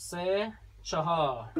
سه چهار.